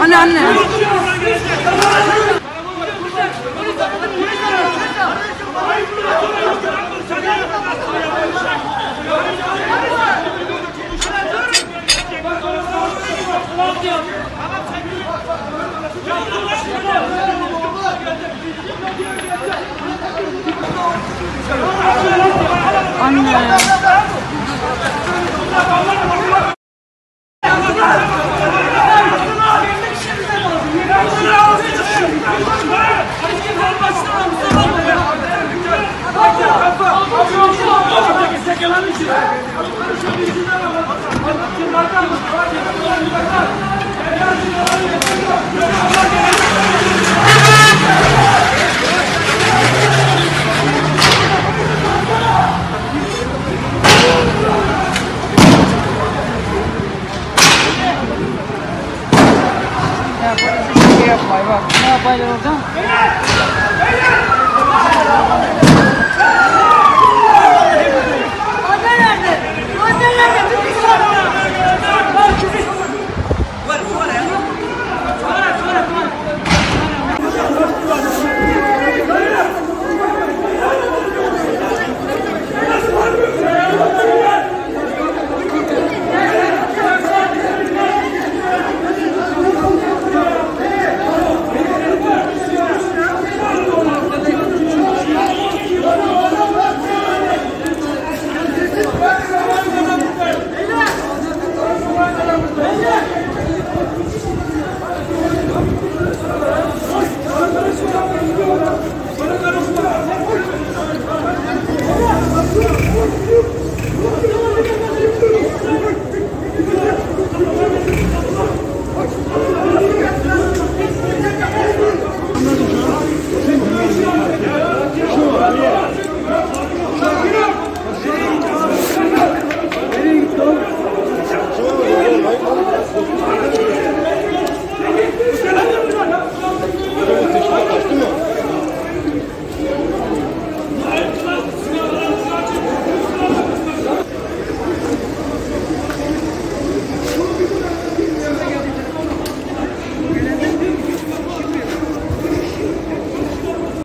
Anne anne. Anne. Ya vai, vai. Não, vai não, não. Yeah.